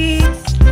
kids.